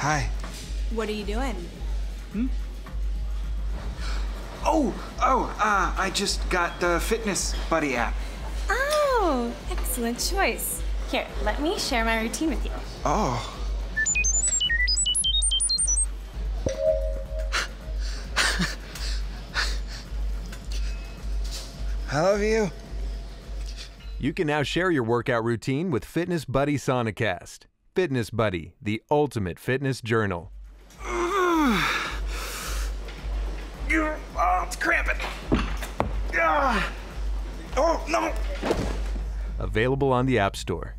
Hi. What are you doing? Hmm? Oh, oh, uh, I just got the Fitness Buddy app. Oh, excellent choice. Here, let me share my routine with you. Oh. I love you. You can now share your workout routine with Fitness Buddy Sonicast. Fitness Buddy, the ultimate fitness journal. Oh, it's cramping. Ah. Oh, no. Available on the App Store.